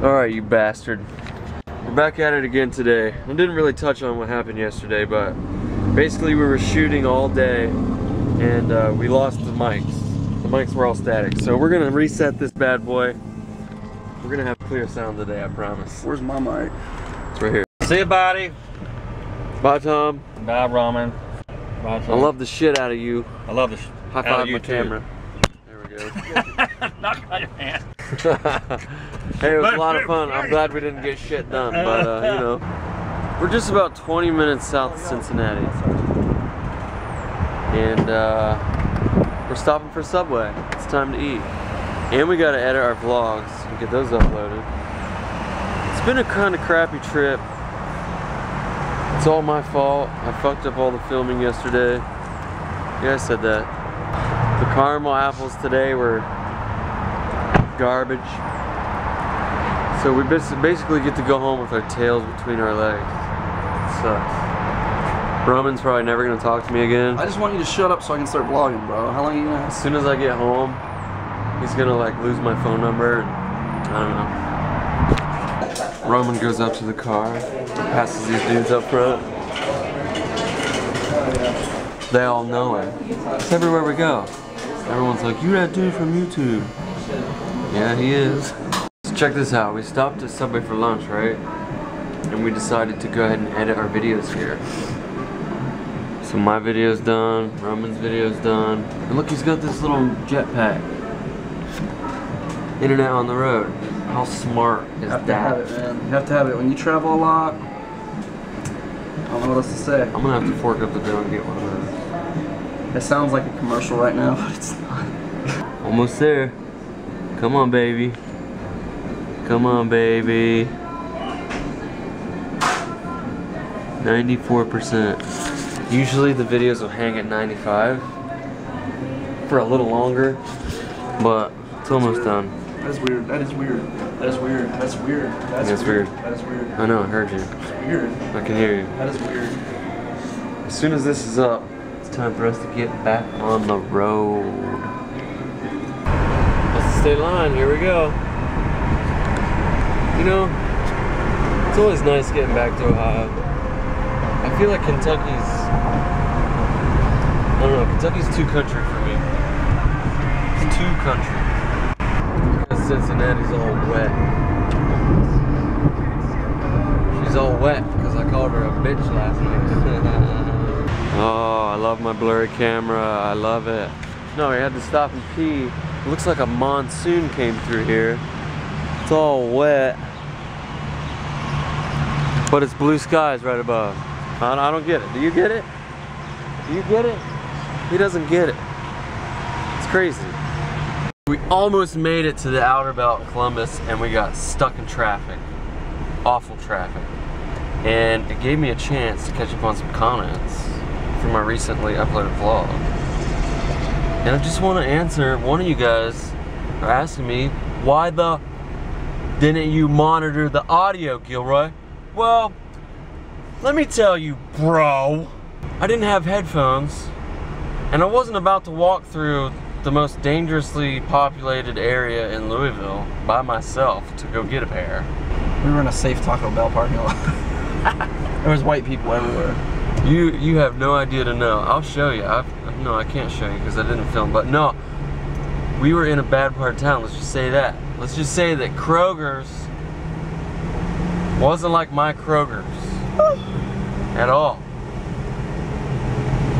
Alright, you bastard. We're back at it again today. I didn't really touch on what happened yesterday, but basically we were shooting all day and uh, we lost the mics. The mics were all static. So we're gonna reset this bad boy. We're gonna have clear sound today, I promise. Where's my mic? It's right here. See you, buddy. Bye, Tom. Bye, Roman. Bye, Tom. I love the shit out of you. I love this. High five my camera. There we go. Knock on your hand. hey, it was a lot of fun. I'm glad we didn't get shit done, but uh, you know. We're just about 20 minutes south of Cincinnati. And uh, we're stopping for Subway. It's time to eat. And we gotta edit our vlogs and get those uploaded. It's been a kind of crappy trip. It's all my fault. I fucked up all the filming yesterday. Yeah, I said that. The caramel apples today were garbage. So we basically get to go home with our tails between our legs. It sucks. Roman's probably never gonna talk to me again. I just want you to shut up so I can start vlogging, bro. How long are you gonna As soon as I get home, he's gonna like lose my phone number and I don't know. Roman goes up to the car, passes these dudes up front. They all know him. It's everywhere we go. Everyone's like, you that dude from YouTube. Yeah, he is. So check this out. We stopped at Subway for lunch, right? And we decided to go ahead and edit our videos here. So my video's done, Roman's video's done. And look, he's got this little jetpack. Internet on the road. How smart is You have to have it, man. You have to have it. When you travel a lot, I don't know what else to say. I'm gonna have to fork up the bill and get one of those. It sounds like a commercial right now, but it's not. Almost there. Come on, baby. Come on, baby. 94%. Usually the videos will hang at 95 for a little longer, but it's almost done. That is weird. That is weird. That is weird. That's weird. That's, That's weird. That is weird. I know, I heard you. It's weird. I can hear you. That is weird. As soon as this is up, it's time for us to get back on the road. State line, here we go. You know, it's always nice getting back to Ohio. I feel like Kentucky's, I don't know, Kentucky's too country for me. It's too country. Because Cincinnati's all wet. She's all wet because I called her a bitch last night. oh, I love my blurry camera. I love it. No, we had to stop and pee. Looks like a monsoon came through here. It's all wet. But it's blue skies right above. I I don't get it. Do you get it? Do you get it? He doesn't get it. It's crazy. We almost made it to the outer belt Columbus and we got stuck in traffic. Awful traffic. And it gave me a chance to catch up on some comments from my recently uploaded vlog. And I just want to answer one of you guys are asking me why the didn't you monitor the audio, Gilroy? Well, let me tell you, bro. I didn't have headphones, and I wasn't about to walk through the most dangerously populated area in Louisville by myself to go get a pair. We were in a safe Taco Bell parking lot. there was white people everywhere. You you have no idea to know. I'll show you. I no, I can't show you because I didn't film. But no, we were in a bad part of town. Let's just say that. Let's just say that Kroger's wasn't like my Kroger's at all.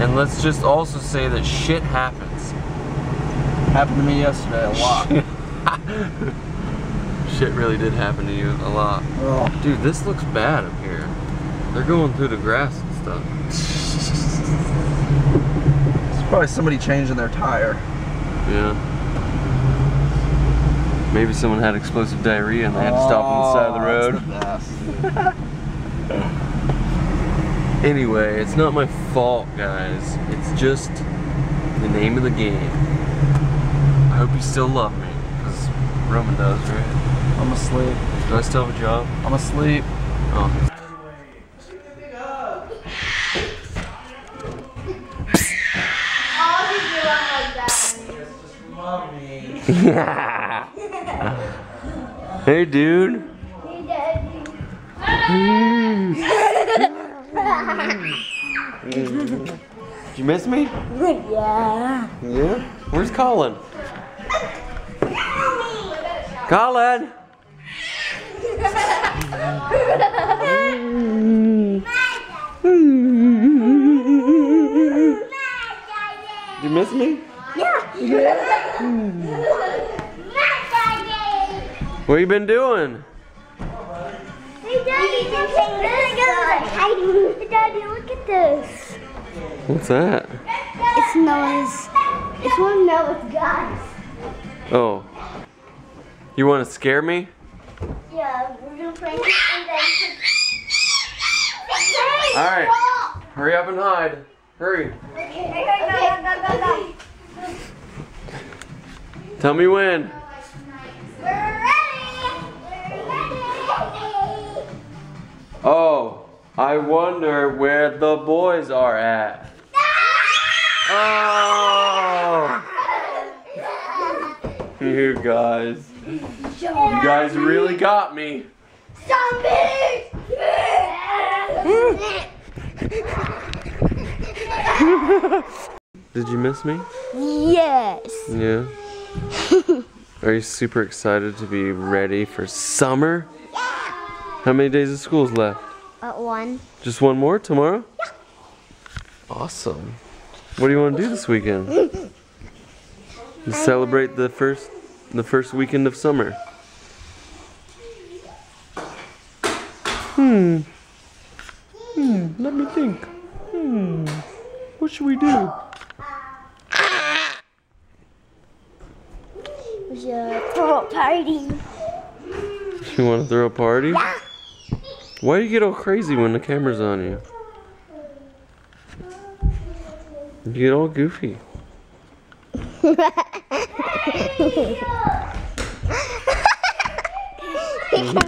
And let's just also say that shit happens. Happened to me yesterday a lot. Shit really did happen to you a lot. oh, Dude, this looks bad up here. They're going through the grass and stuff. probably somebody changing their tire. Yeah. Maybe someone had explosive diarrhea and they had to stop on the side of the oh, road. Oh, best. Anyway, it's not my fault, guys. It's just the name of the game. I hope you still love me, because Roman does, right? I'm asleep. Do I still have a job? I'm asleep. Oh. All you do like that. Hey, dude. Did you miss me? Yeah. Yeah. Where's Colin? Colin. Did you miss me? What you been doing? Hey, Daddy, Daddy, look at this. What's that? It's Noah's. It's one of Noah's guys. Oh. You want to scare me? Yeah, we're gonna play this and then. All right. Hurry up and hide. Hurry. Okay, go, go. Tell me when. We're ready. We're ready. Oh, I wonder where the boys are at. Oh! You guys. You guys really got me. Zombies! Did you miss me? yes. Yeah. Are you super excited to be ready for summer? Yeah. How many days of school's left? At one. Just one more tomorrow? Yeah. Awesome. What do you want to do this weekend? To celebrate the first the first weekend of summer. Hmm. Hmm, let me think. Hmm. What should we do? We should throw a party. You want to throw a party? Why do you get all crazy when the camera's on you? You get all goofy.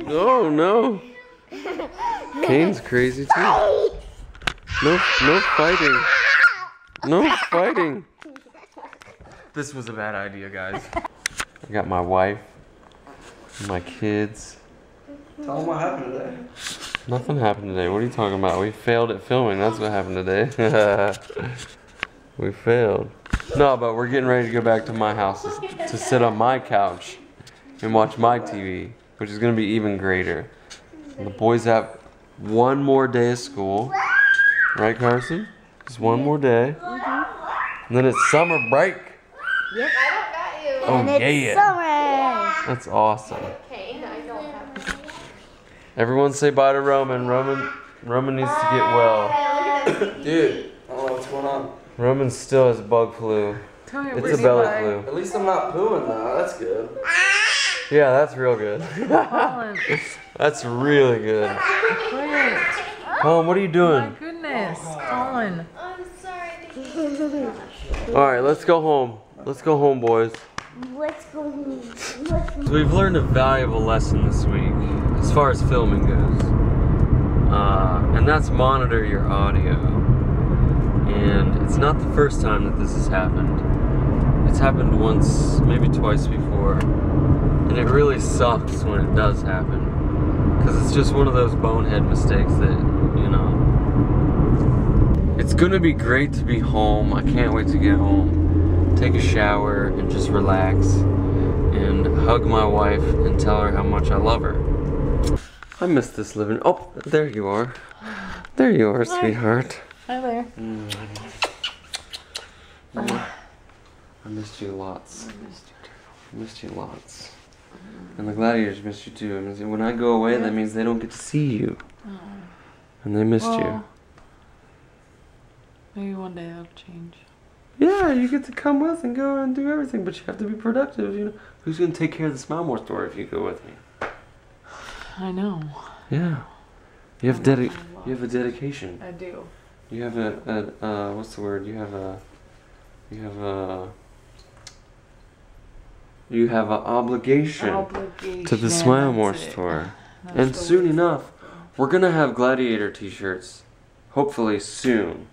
oh no. Kane's crazy too. No no fighting. No fighting. This was a bad idea, guys. I got my wife, my kids. Tell them what happened today. Nothing happened today. What are you talking about? We failed at filming. That's what happened today. we failed. No, but we're getting ready to go back to my house to, to sit on my couch and watch my TV, which is going to be even greater. And the boys have one more day of school. Right, Carson? Just one more day. Mm-hmm. And then it's summer break. Yep. I don't got you. Oh, and it's yeah. Summer. That's awesome. Everyone say bye to Roman. Roman Roman needs to get well. Dude, I don't know what's going on. Roman still has bug flu. Come here, It's a belly bye. flu. At least I'm not pooing though. That's good. Yeah, that's real good. That's really good. quit. Colin, what are you doing? My goodness, Colin. I'm sorry. Alright, let's go home. Let's go home, boys. So we've learned a valuable lesson this week as far as filming goes. Uh, and that's monitor your audio. And it's not the first time that this has happened. It's happened once, maybe twice before. And it really sucks when it does happen. Because it's just one of those bonehead mistakes that, you know. It's gonna be great to be home. I can't wait to get home, take a shower, and just relax and hug my wife and tell her how much I love her. I miss this living. Oh, there you are. There you are, sweetheart. Hi there. Mm. Mm. I missed you lots. I missed you lots. And the gladiators missed you too. And when I go away, that means they don't get to see you. Mm. And they missed you. Maybe one day that'll change. Yeah, you get to come with and go and do everything, but you have to be productive. You know, who's gonna take care of the Smile More store if you go with me? I know. Yeah, you have dedi- You have a dedication. I do. You have a, a uh, what's the word? You have a, you have a, you have an obligation Obligation. to the Smile More store. That's And soon enough, we're gonna have gladiator T-shirts. Hopefully soon.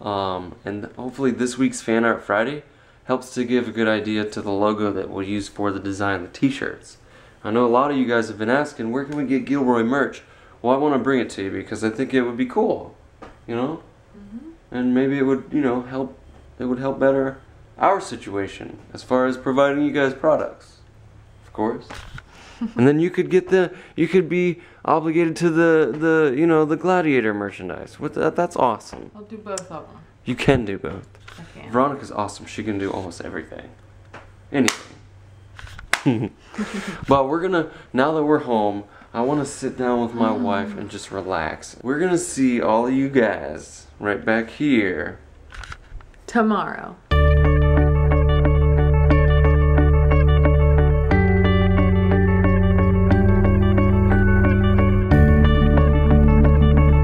Um, and hopefully this week's Fan Art Friday helps to give a good idea to the logo that we'll use for the design of the T-shirts. I know a lot of you guys have been asking, where can we get Gilroy merch? Well, I want to bring it to you because I think it would be cool, you know? And maybe it would, you know, help, it would help better our situation as far as providing you guys products, of course. And then you could get the, you could be obligated to the, the, you know, the gladiator merchandise. With that, that's awesome. I'll do both of them. You can do both. I can. Veronica's awesome. She can do almost everything. Anything. but we're gonna, now that we're home, I wanna sit down with my mm. wife and just relax. We're gonna see all of you guys right back here Tomorrow.